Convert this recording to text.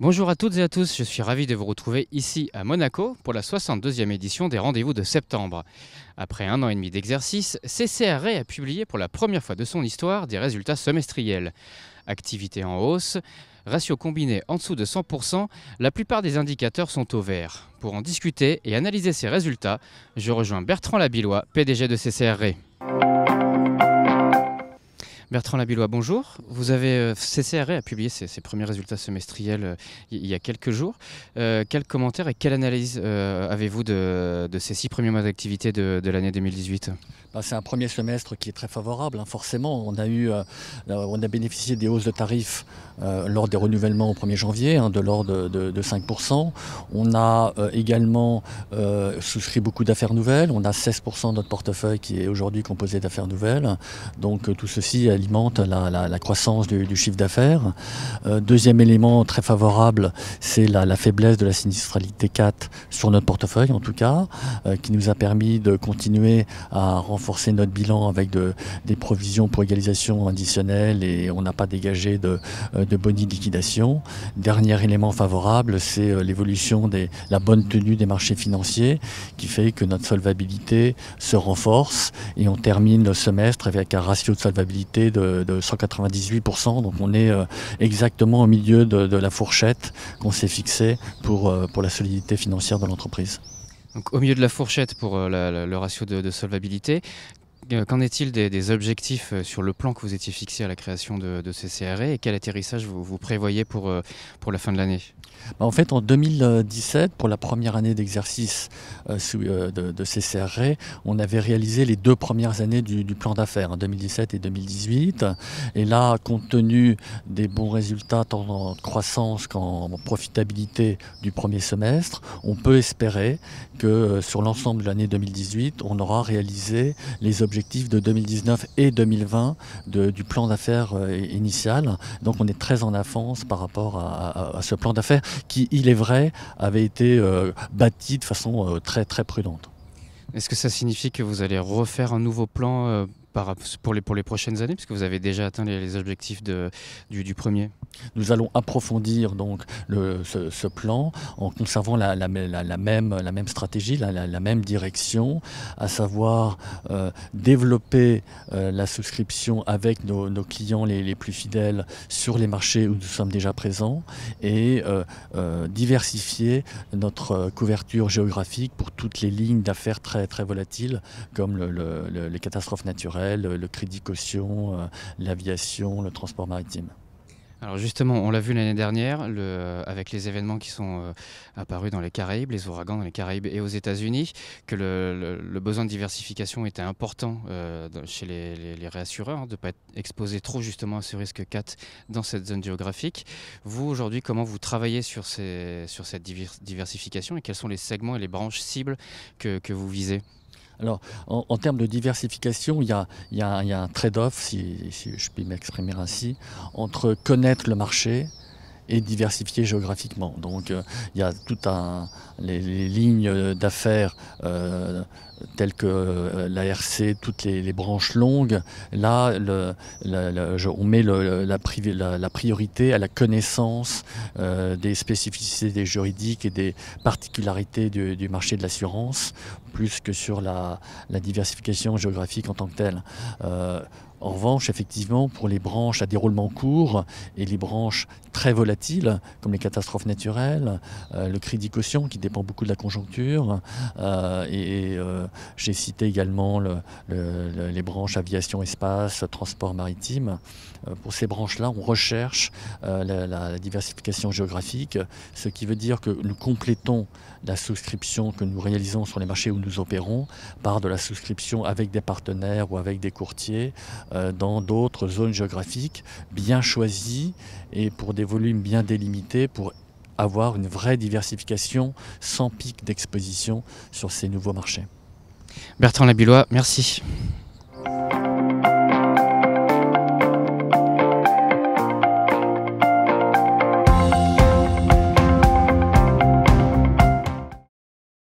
Bonjour à toutes et à tous, je suis ravi de vous retrouver ici à Monaco pour la 62e édition des rendez-vous de septembre. Après un an et demi d'exercice, CCRE a publié pour la première fois de son histoire des résultats semestriels. Activité en hausse, ratio combiné en dessous de 100%, la plupart des indicateurs sont au vert. Pour en discuter et analyser ces résultats, je rejoins Bertrand Labillois, PDG de CCRE. Bertrand Labillois, bonjour. Vous avez euh, CCRE a publié ses, premiers résultats semestriels euh, il y a quelques jours. Euh, quel commentaire et quelle analyse avez-vous de, ces six premiers mois d'activité de, l'année 2018 bah, C'est un premier semestre qui est très favorable. Hein. Forcément, on a, a bénéficié des hausses de tarifs lors des renouvellements au 1er janvier, hein, de l'ordre de, 5%. On a également souscrit beaucoup d'affaires nouvelles. On a 16% de notre portefeuille qui est aujourd'hui composé d'affaires nouvelles. Donc tout ceci la, croissance du, chiffre d'affaires. Euh, deuxième élément très favorable, c'est la, faiblesse de la sinistralité 4 sur notre portefeuille en tout cas, euh, qui nous a permis de continuer à renforcer notre bilan avec des provisions pour égalisation additionnelle et on n'a pas dégagé de, euh, de boni liquidation. Dernier élément favorable, c'est l'évolution de la bonne tenue des marchés financiers qui fait que notre solvabilité se renforce et on termine le semestre avec un ratio de solvabilité de, 198%. Donc on est euh, exactement au milieu de, la fourchette qu'on s'est fixée pour, euh, pour la solidité financière de l'entreprise. Donc, au milieu de la fourchette pour euh, le ratio de, solvabilité, Qu'en est-il des, objectifs sur le plan que vous étiez fixé à la création de, ces CRE et quel atterrissage vous, vous prévoyez pour, pour la fin de l'année? En fait, en 2017, pour la première année d'exercice euh, euh, de, CCRE, on avait réalisé les deux premières années du, plan d'affaires, en 2017 et 2018. Et là, compte tenu des bons résultats tant en croissance qu'en profitabilité du premier semestre, on peut espérer que euh, sur l'ensemble de l'année 2018, on aura réalisé les objectifs de 2019 et 2020 du plan d'affaires initial. Donc on est très en avance par rapport à ce plan d'affaires qui, il est vrai, avait été euh, bâti de façon euh, très très prudente. Est-ce que ça signifie que vous allez refaire un nouveau plan euh, pour, les, prochaines années, puisque vous avez déjà atteint les, objectifs du, premier Nous allons approfondir donc ce, plan en conservant la, même, stratégie, la, même direction, à savoir euh, développer euh, la souscription avec nos, clients les, plus fidèles sur les marchés où nous sommes déjà présents et euh, diversifier notre couverture géographique pour toutes les lignes d'affaires très volatiles comme les catastrophes naturelles le crédit caution, euh, l'aviation, le transport maritime. Alors justement, on l'a vu l'année dernière avec les événements qui sont euh, apparus dans les Caraïbes, les ouragans dans les Caraïbes et aux États-Unis, que le, besoin de diversification était important euh, chez les, réassureurs, hein, de ne pas être exposé trop justement à ce risque 4 dans cette zone géographique. Vous, aujourd'hui, comment vous travaillez sur, sur cette diversification et quels sont les segments et les branches cibles que vous visez? Alors, en, termes de diversification, il y a, un trade-off, si, je puis m'exprimer ainsi, entre connaître le marché et diversifier géographiquement. Donc, euh, il y a tout un les, lignes d'affaires euh, telles que euh, l'ARC, toutes les, branches longues. Là, on met la, priorité à la connaissance des spécificités juridiques et des particularités du marché de l'assurance plus que sur la, diversification géographique en tant que telle. Euh, en revanche, effectivement, pour les branches à déroulement court et les branches très volatiles, comme les catastrophes naturelles, euh, le crédit caution qui dépend beaucoup de la conjoncture, euh, et, j'ai cité également les branches aviation, espace, transport maritime. pour ces branches-là, on recherche la, diversification géographique, ce qui veut dire que nous complétons la souscription que nous réalisons sur les marchés où nous opérons par de la souscription avec des partenaires ou avec des courtiers euh, dans d'autres zones géographiques bien choisies et pour des volumes bien délimités pour avoir une vraie diversification sans pic d'exposition sur ces nouveaux marchés. Bertrand Labillois, merci.